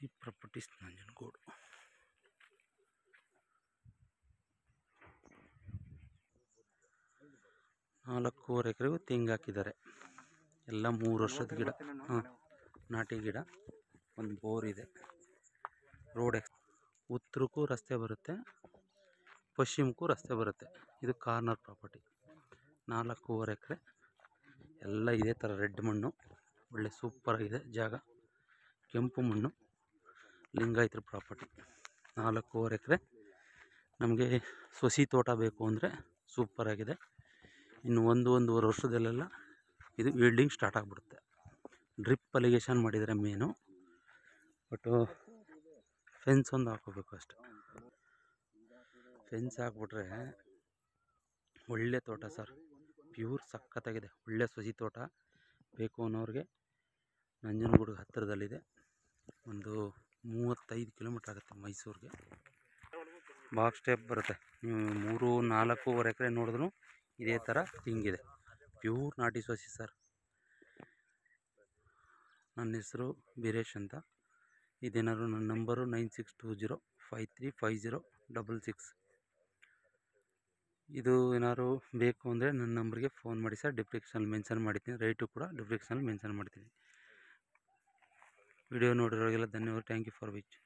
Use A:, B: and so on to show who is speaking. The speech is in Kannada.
A: ಜ್ಯೋತಿ ಪ್ರಾಪರ್ಟೀಸ್ ನಂಜನಗೂಡು. ನಾಲ್ಕೂವರೆ ಎಕರೆಗೂ ತೆಂಗು ಹಾಕಿದ್ದಾರೆ. ಎಲ್ಲ ಮೂರು ವರ್ಷದ ಗಿಡ. ಹಾಂ, ನಾಟಿ ಗಿಡ. ಒಂದು ಬೋರ್ ಇದೆ. ರೋಡ್ ಎಕ್ಸ್, ಉತ್ತರಕ್ಕೂ ರಸ್ತೆ ಬರುತ್ತೆ, ಪಶ್ಚಿಮಕ್ಕೂ ರಸ್ತೆ ಬರುತ್ತೆ. ಇದು ಕಾರ್ನರ್ ಪ್ರಾಪರ್ಟಿ. ನಾಲ್ಕೂವರೆ ಎಕರೆ. ಎಲ್ಲ ಇದೇ ಥರ ರೆಡ್ ಮಣ್ಣು. ಒಳ್ಳೆ ಸೂಪರಾಗಿದೆ ಜಾಗ. ಕೆಂಪು ಮಣ್ಣು. ಲಿಂಗಾಯತರ ಪ್ರಾಪರ್ಟಿ. ನಾಲ್ಕೂವರೆ ಎಕರೆ. ನಮಗೆ ಸಸಿ ತೋಟ ಬೇಕು ಅಂದರೆ ಸೂಪರಾಗಿದೆ ಇನ್ನು ಒಂದು ಒಂದೂವರೆ ವರ್ಷದಲ್ಲೆಲ್ಲ ಇದು ಈಲ್ಡಿಂಗ್ ಸ್ಟಾರ್ಟ್ ಆಗಿಬಿಡುತ್ತೆ. ಡ್ರಿಪ್ ಅಲಿಗೇಷನ್ ಮಾಡಿದರೆ ಮೇನು ಬಟ್ಟು ಫೆನ್ಸ್ ಒಂದು ಹಾಕೋಬೇಕು ಅಷ್ಟೆ. ಫೆನ್ಸ್ ಹಾಕ್ಬಿಟ್ರೆ ಒಳ್ಳೆ ತೋಟ ಸರ್. ಪ್ಯೂರ್ ಸಖತ್ತಾಗಿದೆ. ಒಳ್ಳೆ ಸಸಿ ತೋಟ ಬೇಕು ಅನ್ನೋರಿಗೆ ನಂಜನಗೂಡು ಹತ್ತಿರದಲ್ಲಿದೆ. ಕಿಲೋಮೀಟ್ರ್ ಆಗುತ್ತೆ ಮೈಸೂರಿಗೆ? ಬಾಕ್ಸ್ ಸ್ಟೆಪ್ ಬರುತ್ತೆ. ನೀವು ಮೂರು, ನಾಲ್ಕೂವರೆ ಎಕರೆ ನೋಡಿದ್ರು ಇದೇ ಥರ ಹಿಂಗಿದೆ. ಪ್ಯೂರ್ ನಾಟಿ ಸೊಸಿ ಸರ್. ನನ್ನ ಹೆಸರು ಬೀರೇಶ್ ಅಂತ. ಇದೇನಾದ್ರು ನನ್ನ number nine six two zero five three five zero double six. ಇದು ಏನಾದ್ರು ಬೇಕು ಅಂದರೆ ನನ್ನ ನಂಬರ್ಗೆ ಫೋನ್ ಮಾಡಿ ಸರ್. ಡಿಸ್ಕ್ರಿಪ್ಷನಲ್ಲಿ ಮೆನ್ಷನ್ ಮಾಡಿದ್ದೀನಿ ರೈಟು ಕೂಡ ಡಿಸ್ಕ್ರಿಪ್ಷನಲ್ಲಿ ಮೆನ್ಷನ್ ಮಾಡ್ತೀನಿ ವಿಡಿಯೋ ನೋಡಿರೋರಿಗೆಲ್ಲ ಧನ್ಯವಾದ. Thank you for which